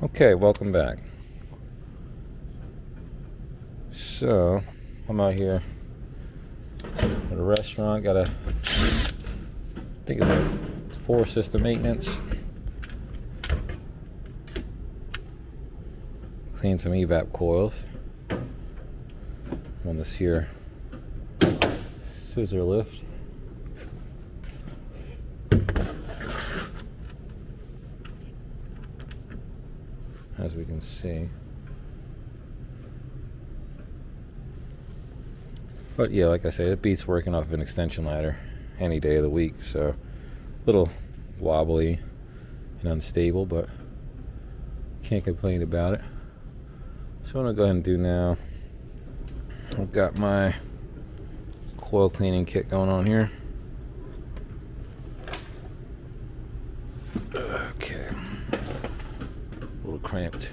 Okay, welcome back. So, I'm out here at a restaurant. Got a, I think it's a four system maintenance. Clean some evap coils on this here scissor lift. As we can see. But yeah, like I say, it beats working off of an extension ladder any day of the week. So a little wobbly and unstable, but can't complain about it. So what I'm gonna go ahead and do now. I've got my coil cleaning kit going on here. Cramped.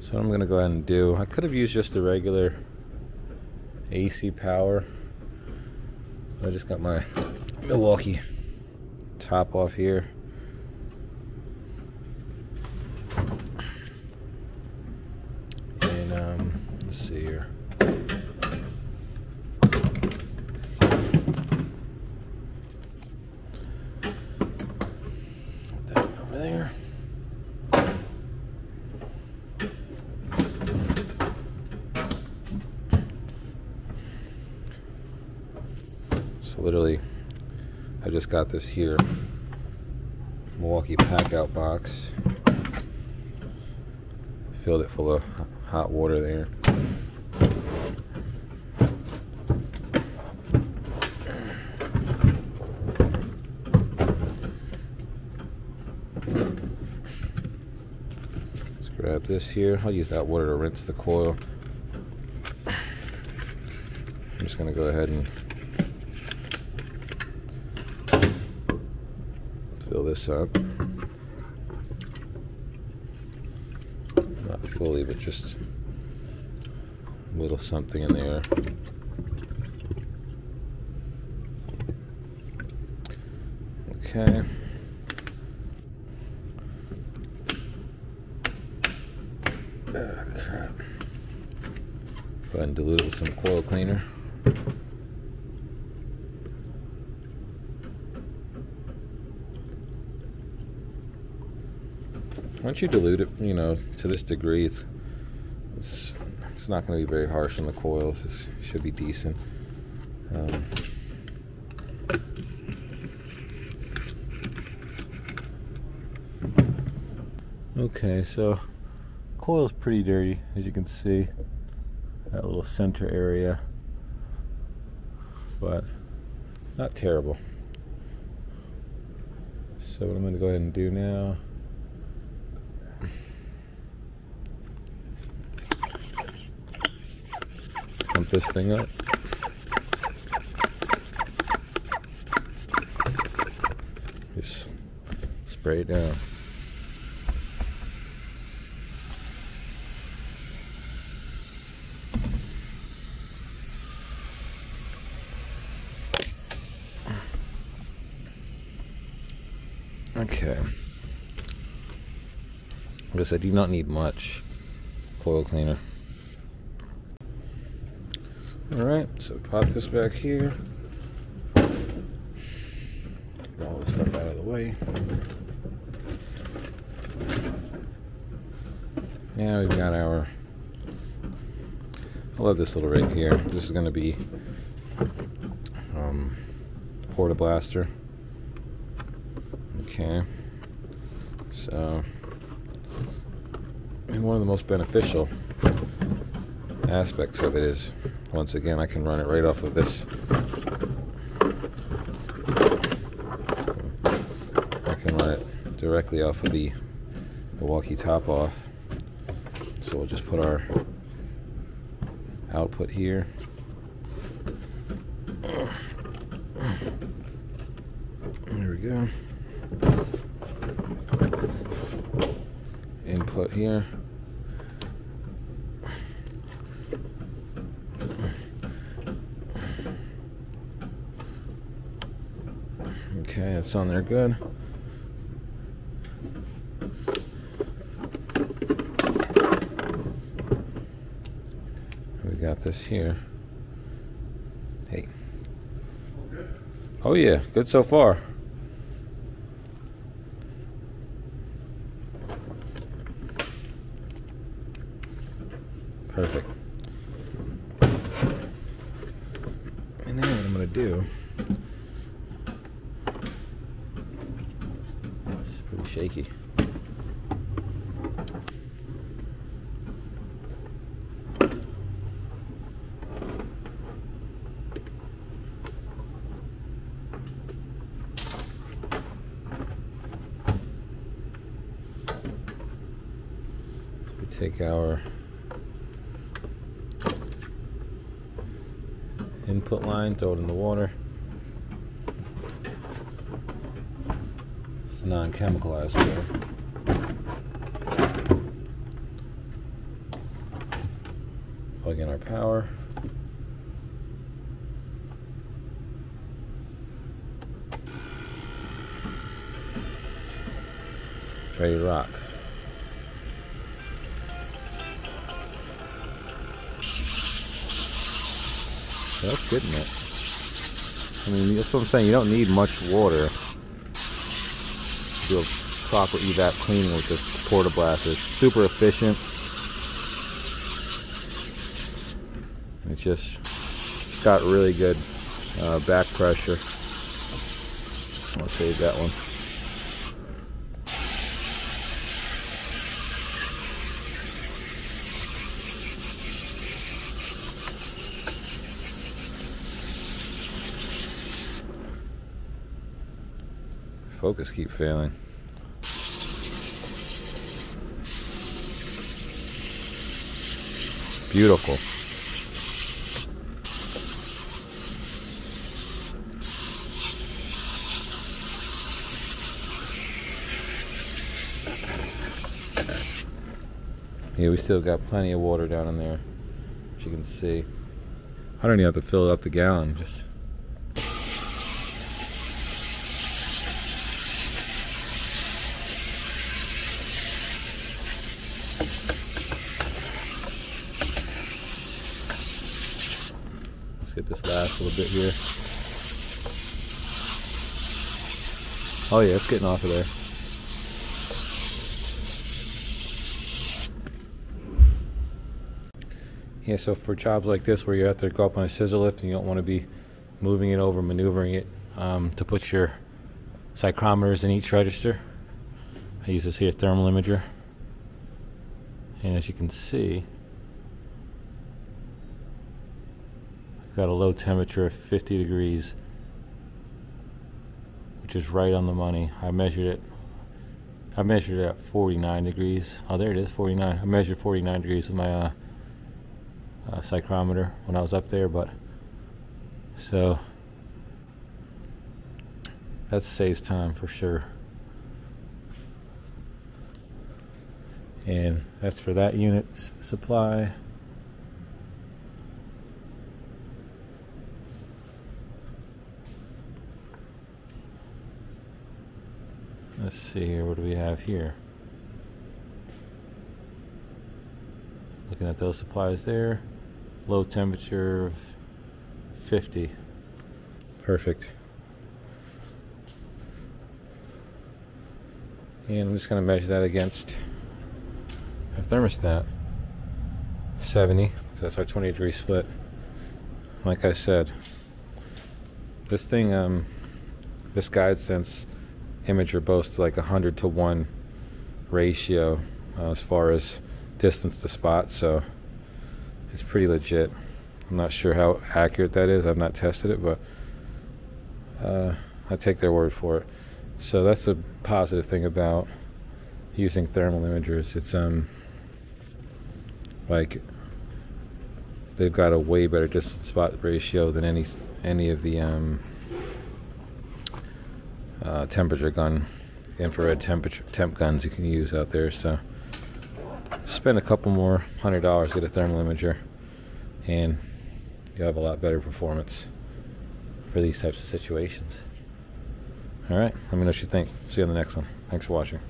So I'm going to go ahead and do, I could have used just the regular AC power. I just got my Milwaukee top off here. Literally, I just got this here Milwaukee Packout box. Filled it full of hot water there. Let's this here. I'll use that water to rinse the coil. I'm just going to go ahead and fill this up. Not fully, but just a little something in there. Okay. Oh, crap. Go ahead and dilute it with some coil cleaner. once you dilute it, you know, to this degree, it's it's it's not going to be very harsh on the coils. It should be decent. Um, okay, so coil is pretty dirty, as you can see. That little center area, but not terrible. So what I'm going to go ahead and do now. pump this thing up. Just spray it down. Okay. Guess I do not need much coil cleaner. Alright, so pop this back here. Get all this stuff out of the way. Yeah, we've got our. I love this little rig here. This is going to be um, Portablaster. Okay. So, and one of the most beneficial aspects of it is once again I can run it right off of this. I can run it directly off of the Milwaukee top off. So we'll just put our output here. There we go. Input here It's on there good. We got this here. Hey. Oh yeah, good so far. Perfect. And now what I'm gonna do It's pretty shaky. We take our input line, throw it in the water. It's non-chemicalized water. Plug in our power. Ready to rock. That's good, man. I mean, that's what I'm saying. You don't need much water. Do a proper evap cleaning with this portablaster. It's super efficient. It's just got really good uh, back pressure. I'll save that one. Focus keep failing. Beautiful. Yeah, we still got plenty of water down in there, as you can see. I don't even have to fill it up the gallon, just Let's get this last little bit here. Oh yeah, it's getting off of there. Yeah, so for jobs like this where you have to go up on a scissor lift and you don't want to be moving it over, maneuvering it um, to put your psychrometers in each register, I use this here thermal imager. And as you can see, I've got a low temperature of 50 degrees, which is right on the money. I measured it. I measured it at 49 degrees. Oh, there it is, 49. I measured 49 degrees with my uh, uh, psychrometer when I was up there, but so that saves time for sure. And that's for that unit supply. Let's see here, what do we have here? Looking at those supplies there. Low temperature of 50. Perfect. And I'm just going to measure that against our thermostat. 70, so that's our 20 degree split. Like I said, this thing, um, this guide sense imager boasts like a 100 to 1 ratio uh, as far as distance to spot, so it's pretty legit. I'm not sure how accurate that is. I've not tested it, but uh, I take their word for it. So that's a positive thing about using thermal imagers. It's um like they've got a way better distance spot ratio than any any of the um, uh, temperature gun, infrared temperature temp guns you can use out there. So spend a couple more hundred dollars get a thermal imager, and you have a lot better performance for these types of situations. All right. Let me know what you think. See you on the next one. Thanks for watching.